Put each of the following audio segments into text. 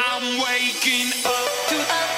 I'm waking up to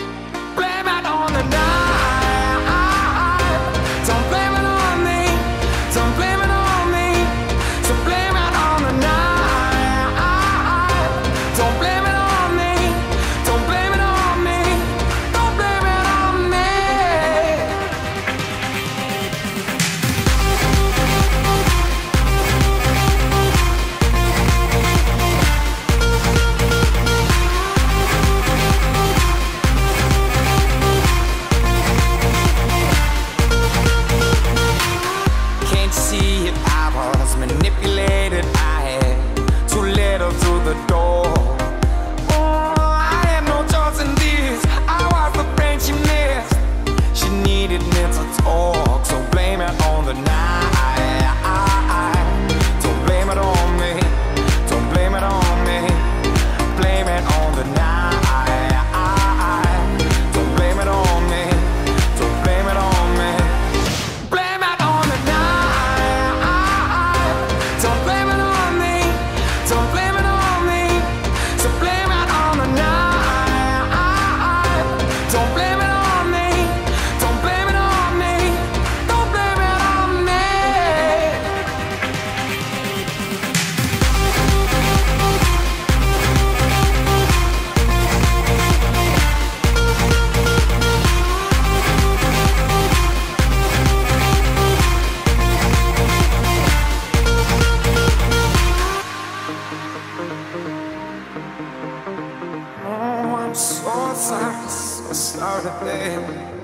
on the night signs sorry, baby.